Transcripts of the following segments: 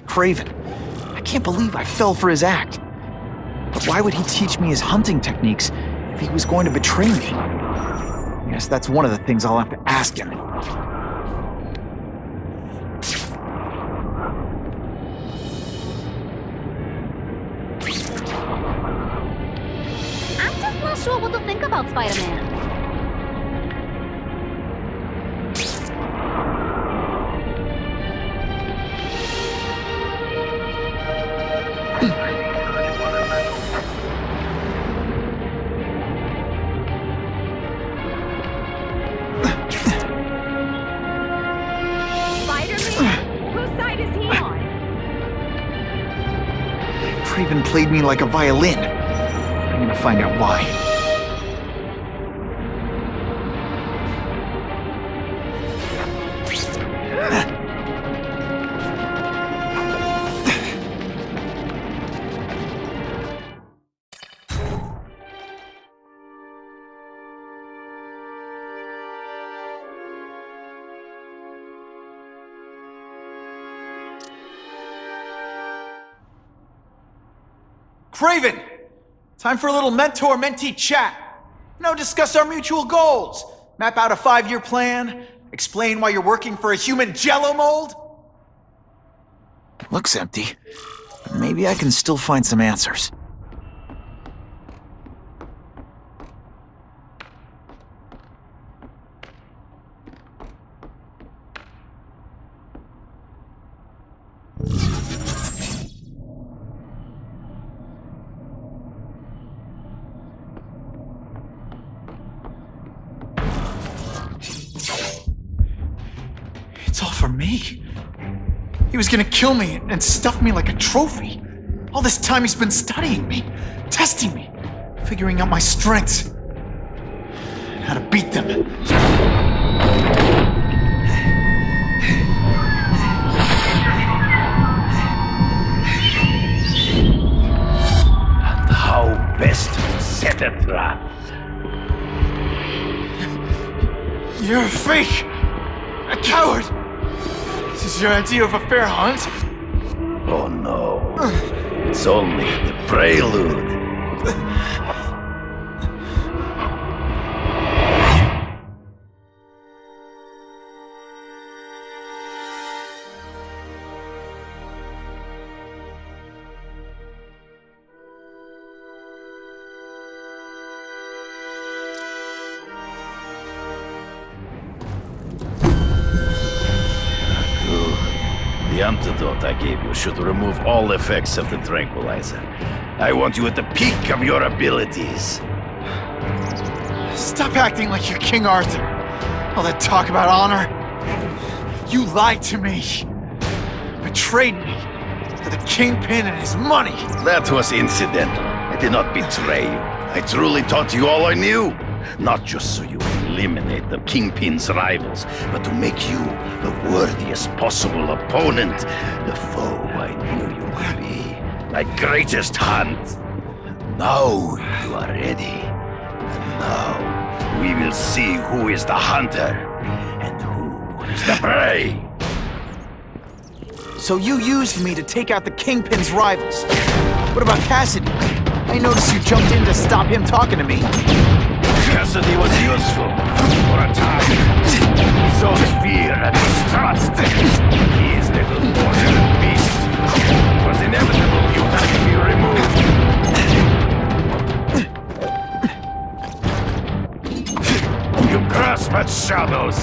like Kraven. I can't believe I fell for his act. But why would he teach me his hunting techniques if he was going to betray me? I guess that's one of the things I'll have to ask him. Whose side is he on? Kraven played me like a violin. I'm gonna find out why. Kraven! Time for a little mentor mentee chat. You know, discuss our mutual goals, map out a five year plan, explain why you're working for a human jello mold. Looks empty. Maybe I can still find some answers. Me. He was gonna kill me and stuff me like a trophy. All this time he's been studying me, testing me, figuring out my strengths, and how to beat them. And how best to set a trap. You're a fake! A coward! Is your idea of a fair hunt? Oh no. It's only the prelude. The antidote I gave you should remove all effects of the tranquilizer. I want you at the peak of your abilities. Stop acting like you're King Arthur. All that talk about honor. You lied to me. Betrayed me. For the Kingpin and his money. That was incidental. I did not betray you. I truly taught you all I knew. Not just so you eliminate the Kingpin's rivals, but to make you the worthiest possible opponent, the foe I knew you would be. My greatest hunt. Now you are ready. And now we will see who is the hunter and who is the prey. So you used me to take out the Kingpin's rivals. What about Kasady? I noticed you jumped in to stop him talking to me. Kasady was useful for a time. He sows fear and mistrust. He is little more than a beast. It was inevitable you had to be removed. You grasp at shadows.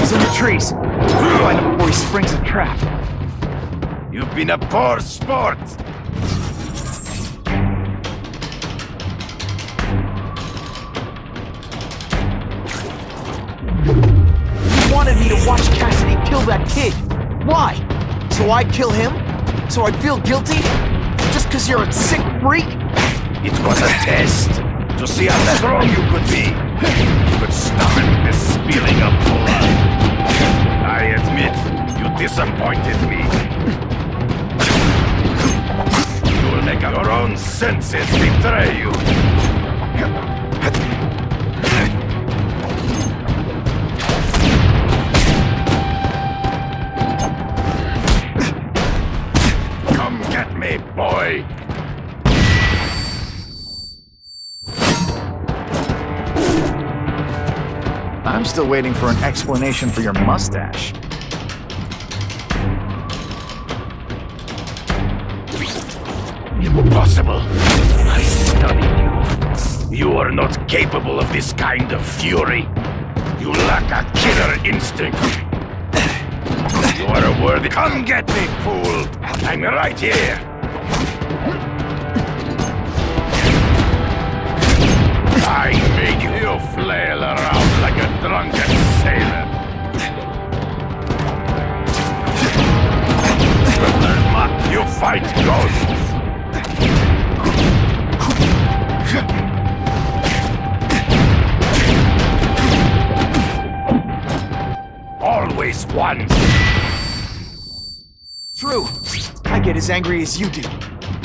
He's in the trees. Find him before he springs a trap. You've been a poor sport. That kid. Why? So I'd kill him? So I'd feel guilty? Just because you're a sick freak? It was a test to see how strong you could be. Could stomach the spilling of blood. I admit, you disappointed me. You will make your own senses betray you. boy. I'm still waiting for an explanation for your mustache. Impossible. I studied you. You are not capable of this kind of fury. You lack a killer instinct. You are a worthy- Come get me, fool! I'm right here! Get as angry as you do.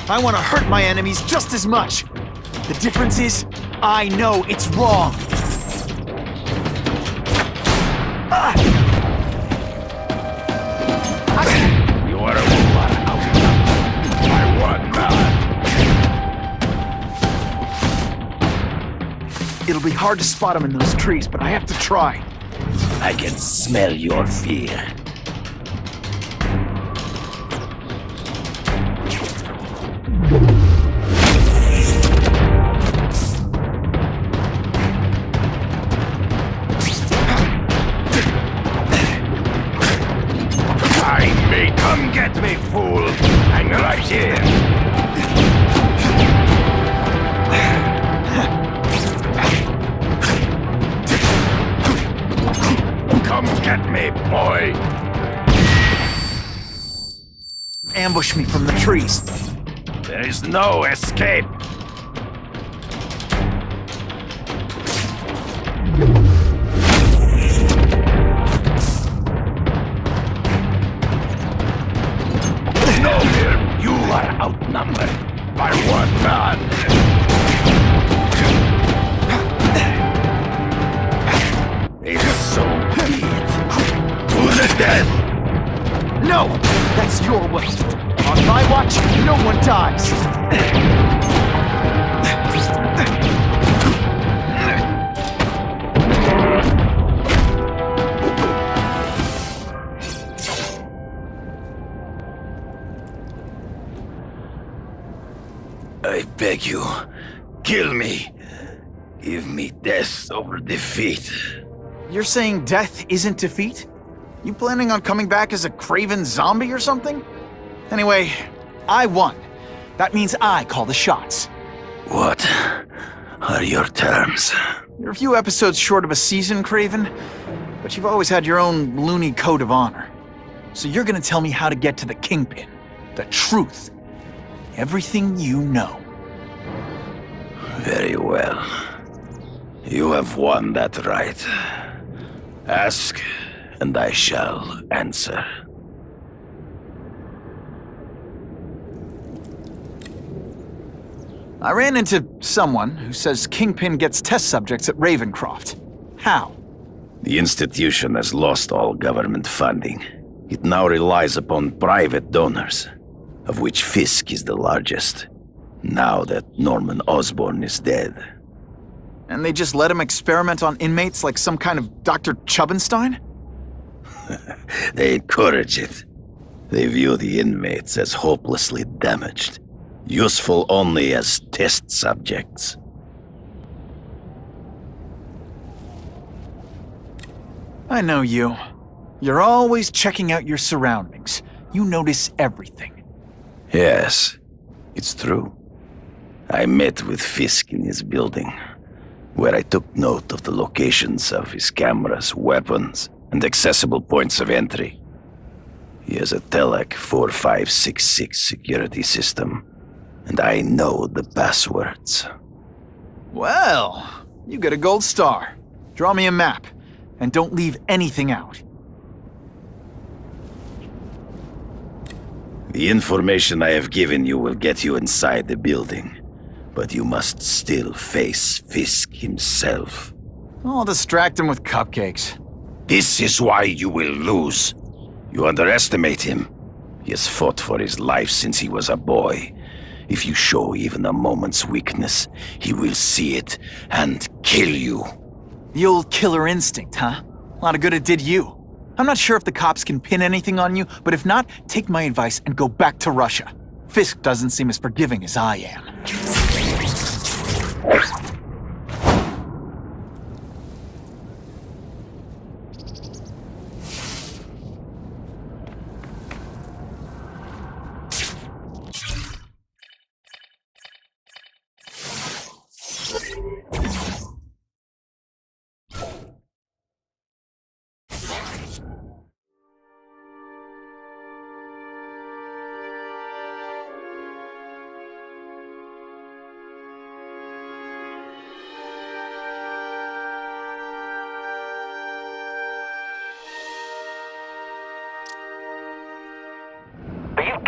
I want to hurt my enemies just as much. The difference is, I know it's wrong. You are a woman outnumbered by one man. It'll be hard to spot them in those trees, but I have to try. I can smell your fear. Me from the trees. There is no escape. I beg you, kill me. Give me death over defeat. You're saying death isn't defeat? You planning on coming back as a craven zombie or something? Anyway, I won. That means I call the shots. What are your terms? You're a few episodes short of a season, Kraven, but you've always had your own loony code of honor. So you're gonna tell me how to get to the Kingpin. The truth. Everything you know. Very well. You have won that right. Ask, and I shall answer. I ran into someone who says Kingpin gets test subjects at Ravencroft. How? The institution has lost all government funding. It now relies upon private donors, of which Fisk is the largest. Now that Norman Osborn is dead. And they just let him experiment on inmates like some kind of Dr. Chubbenstein? They encourage it. They view the inmates as hopelessly damaged, useful only as test subjects. I know you. You're always checking out your surroundings. You notice everything. Yes, it's true. I met with Fisk in his building, where I took note of the locations of his cameras, weapons, and accessible points of entry. He has a Telec 4566 security system, and I know the passwords. Well, you get a gold star. Draw me a map, and don't leave anything out. The information I have given you will get you inside the building, but you must still face Fisk himself. I'll distract him with cupcakes. This is why you will lose. You underestimate him. He has fought for his life since he was a boy. If you show even a moment's weakness, he will see it and kill you. The old killer instinct, huh? A lot of good it did you. I'm not sure if the cops can pin anything on you, but if not, take my advice and go back to Russia. Fisk doesn't seem as forgiving as I am.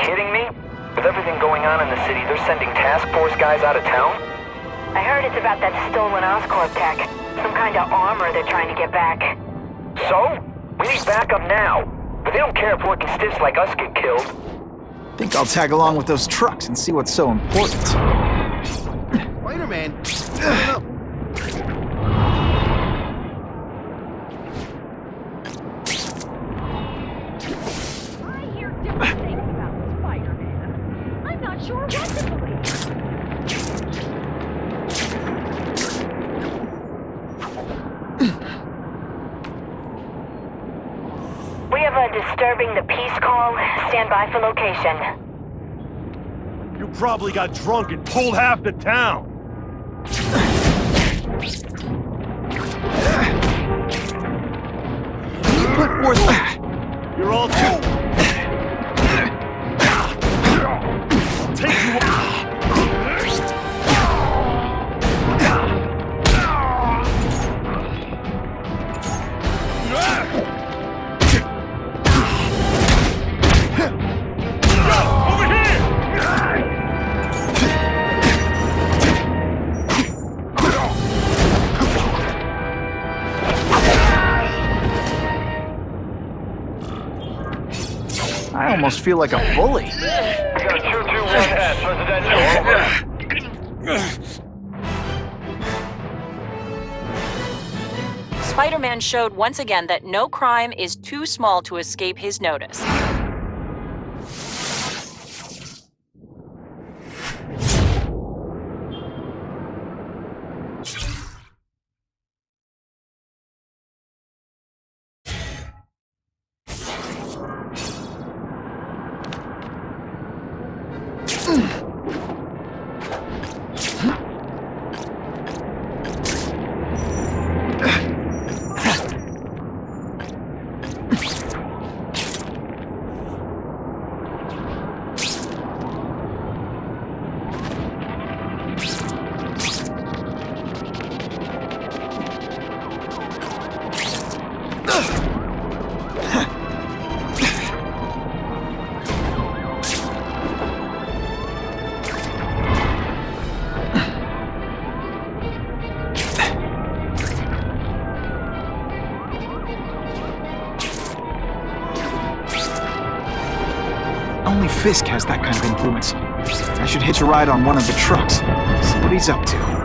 Kidding me? With everything going on in the city, they're sending task force guys out of town? I heard it's about that stolen Oscorp tech. Some kind of armor they're trying to get back. So? We need backup now. But they don't care if working stiffs like us get killed. Think I'll tag along with those trucks and see what's so important. Spider-Man? I hear different things about Spider-Man. I'm not sure what to believe. We have a disturbing the peace call. Stand by for location. You probably got drunk and pulled half the town. You put forth. You're all too. Take you. I almost feel like a bully. Spider-Man showed once again that no crime is too small to escape his notice. Only Fisk has that kind of influence. I should hitch a ride on one of the trucks. See what he's up to.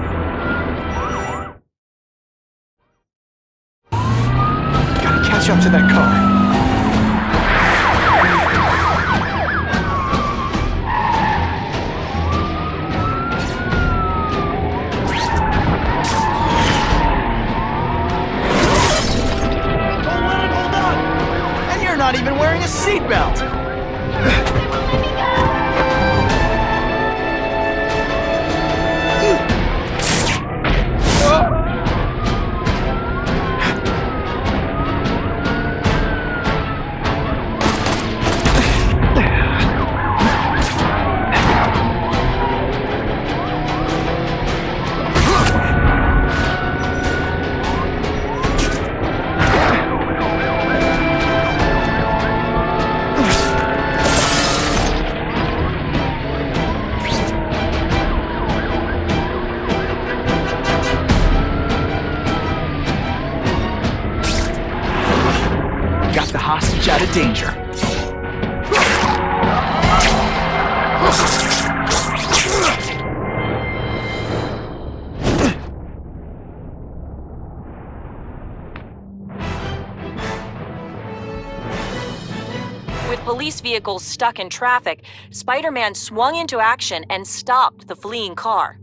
of danger. With police vehicles stuck in traffic, Spider-Man swung into action and stopped the fleeing car.